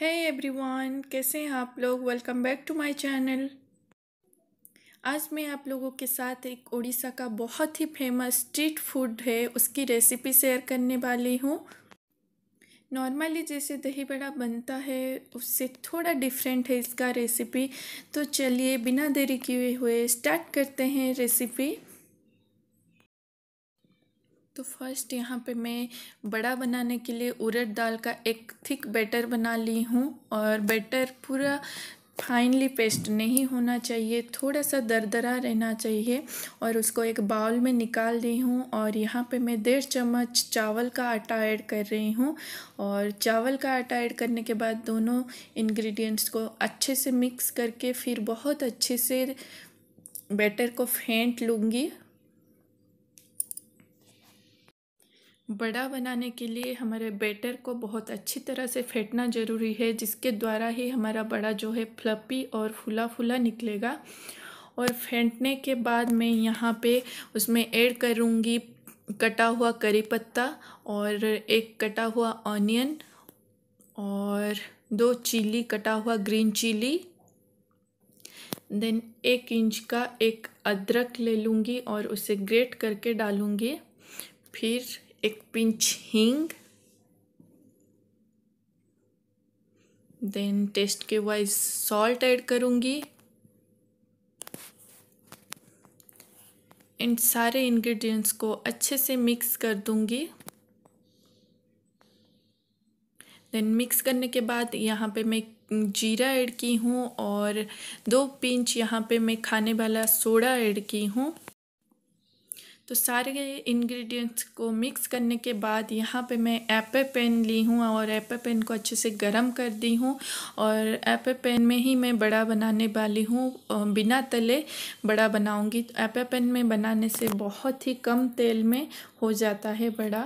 है एवरीवन कैसे हैं आप लोग? Welcome back to my channel आज मैं आप लोगों के साथ एक उड़ीसा का बहुत ही फ़ेमस स्ट्रीट फ़ूड है, उसकी रेसिपी शेयर करने वाली हूँ। नॉर्मली जैसे दही बड़ा बनता है, उससे थोड़ा डिफरेंट है इसका रेसिपी तो चलिए बिना देरी किए हुए स्टार्ट करते हैं रेसिपी तो फ़र्स्ट यहाँ पे मैं बड़ा बनाने के लिए उड़द दाल का एक थिक बैटर बना ली हूँ और बैटर पूरा फाइनली पेस्ट नहीं होना चाहिए थोड़ा सा दरदरा रहना चाहिए और उसको एक बाउल में निकाल रही हूँ और यहाँ पे मैं डेढ़ चम्मच चावल का आटा ऐड कर रही हूँ और चावल का आटा ऐड करने के बाद दोनों इंग्रेडिएंट्स को अच्छे से मिक्स करके फिर बहुत अच्छे से बैटर को फेंट लूँगी। बड़ा बनाने के लिए हमारे बैटर को बहुत अच्छी तरह से फेंटना ज़रूरी है, जिसके द्वारा ही हमारा बड़ा जो है फ्लपी और फुला फुला निकलेगा। और फेंटने के बाद मैं यहाँ पे उसमें ऐड करूँगी कटा हुआ करी पत्ता और एक कटा हुआ ऑनियन और दो चिली कटा हुआ ग्रीन चिली देन एक इंच का एक अदरक ले लूँगी और उसे ग्रेट करके डालूँगी। फिर एक पिंच हींग देन टेस्ट के वाइज सॉल्ट ऐड करूँगी। इन सारे इंग्रेडिएंट्स को अच्छे से मिक्स कर दूँगी। देन मिक्स करने के बाद यहाँ पे मैं जीरा ऐड की हूँ और दो पिंच यहाँ पे मैं खाने वाला सोडा ऐड की हूँ। तो सारे इंग्रेडिएंट्स को मिक्स करने के बाद यहाँ पे मैं एप्पे पेन ली हूँ और एप्पे पेन को अच्छे से गरम कर दी हूँ और एप्पे पेन में ही मैं बड़ा बनाने वाली हूँ बिना तले बड़ा बनाऊँगी। तो एप्पे पेन में बनाने से बहुत ही कम तेल में हो जाता है बड़ा।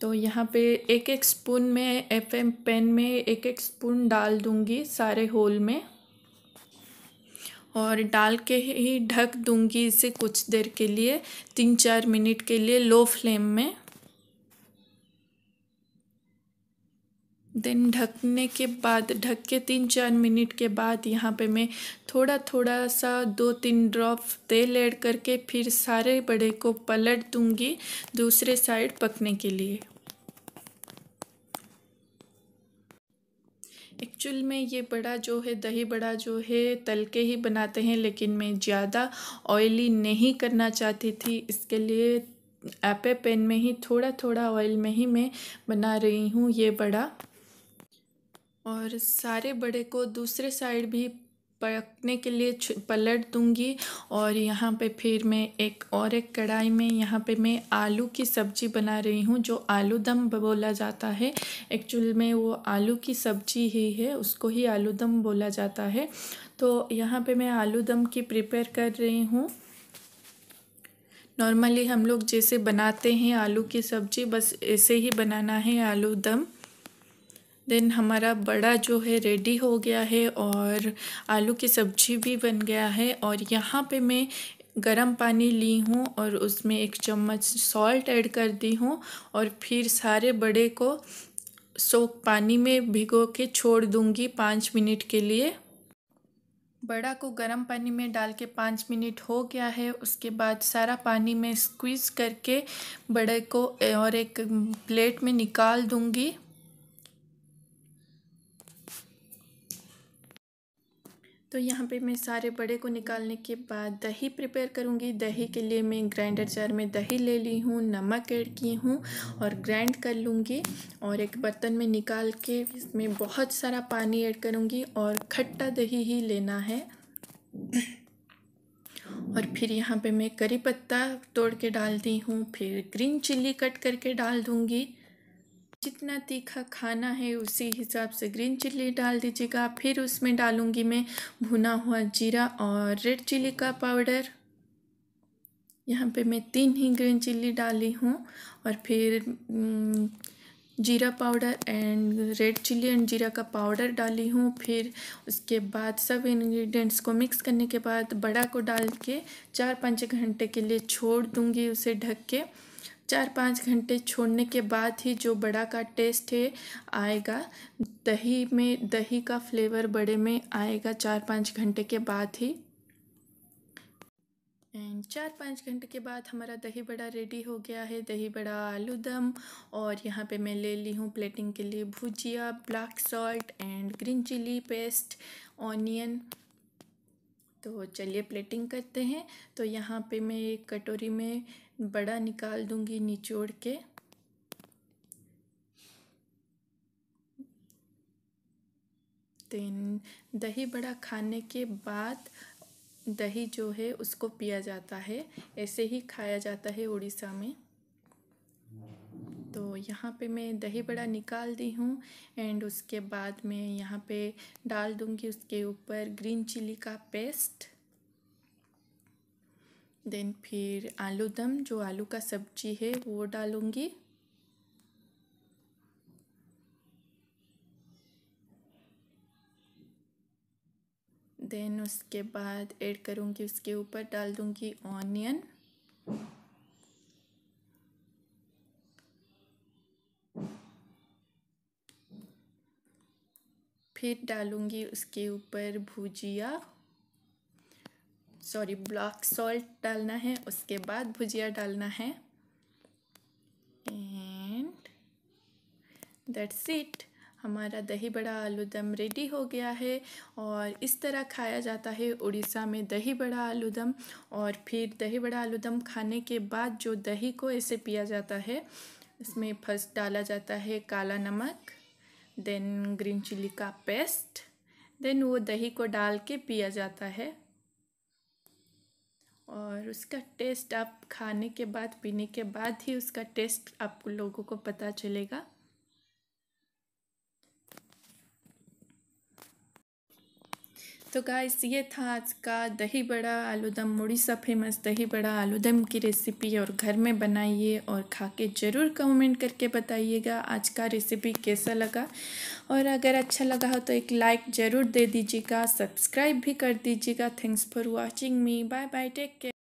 तो यहाँ पे एक एक स्पून में एफ़ पेन में एक एक स्पून डाल दूँगी सारे होल में। और डाल के ही ढक दूँगी इसे कुछ देर के लिए, तीन चार मिनट के लिए लो फ्लेम में। देन ढकने के बाद, ढक के तीन चार मिनट के बाद यहाँ पे मैं थोड़ा थोड़ा सा दो तीन ड्रॉप तेल ऐड करके फिर सारे बड़े को पलट दूँगी दूसरे साइड पकने के लिए। एक्चुअल में ये बड़ा जो है, दही बड़ा जो है तल के ही बनाते हैं, लेकिन मैं ज़्यादा ऑयली नहीं करना चाहती थी। इसके लिए एपे पेन में ही थोड़ा थोड़ा ऑयल में ही मैं बना रही हूँ ये बड़ा। और सारे बड़े को दूसरे साइड भी पकने के लिए पलट दूँगी और यहाँ पे फिर मैं एक और एक कढ़ाई में, यहाँ पे मैं आलू की सब्ज़ी बना रही हूँ, जो आलू दम बोला जाता है। एक्चुअल में वो आलू की सब्ज़ी ही है, उसको ही आलू दम बोला जाता है। तो यहाँ पे मैं आलू दम की प्रिपेयर कर रही हूँ। नॉर्मली हम लोग जैसे बनाते हैं आलू की सब्ज़ी, बस ऐसे ही बनाना है आलू दम देन हमारा बड़ा जो है रेडी हो गया है और आलू की सब्ज़ी भी बन गया है और यहाँ पे मैं गरम पानी ली हूँ और उसमें एक चम्मच सॉल्ट ऐड कर दी हूँ और फिर सारे बड़े को सोख पानी में भिगो के छोड़ दूँगी पाँच मिनट के लिए। बड़ा को गर्म पानी में डाल के पाँच मिनट हो गया है। उसके बाद सारा पानी में स्क्वीज़ करके बड़े को और एक प्लेट में निकाल दूँगी। तो यहाँ पे मैं सारे बड़े को निकालने के बाद दही प्रिपेयर करूँगी। दही के लिए मैं ग्राइंडर जार में दही ले ली हूँ, नमक ऐड की हूँ और ग्राइंड कर लूँगी और एक बर्तन में निकाल के इसमें बहुत सारा पानी ऐड करूँगी और खट्टा दही ही लेना है। और फिर यहाँ पे मैं करी पत्ता तोड़ के डाल दी हूँ, फिर ग्रीन चिल्ली कट करके डाल दूँगी। जितना तीखा खाना है, उसी हिसाब से ग्रीन चिल्ली डाल दीजिएगा। फिर उसमें डालूँगी मैं भुना हुआ जीरा और रेड चिल्ली का पाउडर। यहाँ पे मैं तीन ही ग्रीन चिल्ली डाली हूँ और फिर जीरा powder and red chilli and जीरा का पाउडर डाली हूँ। फिर उसके बाद सब इंग्रेडिएंट्स को मिक्स करने के बाद बड़ा को डाल के चार पाँच घंटे के लिए छोड़ दूँगी उसे ढक के। चार पाँच घंटे छोड़ने के बाद ही जो बड़ा का टेस्ट है, आएगा। दही में, दही का फ्लेवर बड़े में आएगा चार पाँच घंटे के बाद ही। एंड चार पाँच घंटे के बाद हमारा दही बड़ा रेडी हो गया है। दही बड़ा आलू दम और यहाँ पे मैं ले ली हूँ प्लेटिंग के लिए bhujia black salt and green chilli paste onion तो चलिए प्लेटिंग करते हैं। तो यहाँ पे मैं एक कटोरी में बड़ा निकाल दूँगी निचोड़ के। देन दही बड़ा खाने के बाद दही जो है उसको पिया जाता है। ऐसे ही खाया जाता है उड़ीसा में। तो यहाँ पे मैं दही बड़ा निकाल दी हूँ एंड उसके बाद मैं यहाँ पे डाल दूँगी उसके ऊपर ग्रीन चिली का पेस्ट। देन फिर आलू दम, जो आलू का सब्ज़ी है, वो डालूँगी। देन उसके बाद ऐड करूँगी, उसके ऊपर डाल दूँगी ऑनियन। फिर डालूँगी उसके ऊपर भुजिया। सॉरी, ब्लैक सॉल्ट डालना है, उसके बाद भुजिया डालना है। एंड दैट्स इट हमारा दही बड़ा आलू दम रेडी हो गया है और इस तरह खाया जाता है उड़ीसा में दही बड़ा आलू दम और फिर दही बड़ा आलू दम खाने के बाद जो दही को ऐसे पिया जाता है, इसमें फ़र्स्ट डाला जाता है काला नमक देन ग्रीन चिली का पेस्ट देन वो दही को डाल के पिया जाता है। और उसका टेस्ट आप खाने के बाद, पीने के बाद ही उसका टेस्ट आप लोगों को पता चलेगा। तो गाइस ये था आज का दही बड़ा आलू दम उड़ीसा फ़ेमस दही बड़ा आलू दम की रेसिपी और घर में बनाइए और खा के ज़रूर कमेंट करके बताइएगा आज का रेसिपी कैसा लगा। और अगर अच्छा लगा हो तो एक लाइक ज़रूर दे दीजिएगा सब्सक्राइब भी कर दीजिएगा। Thanks for watching me bye bye take care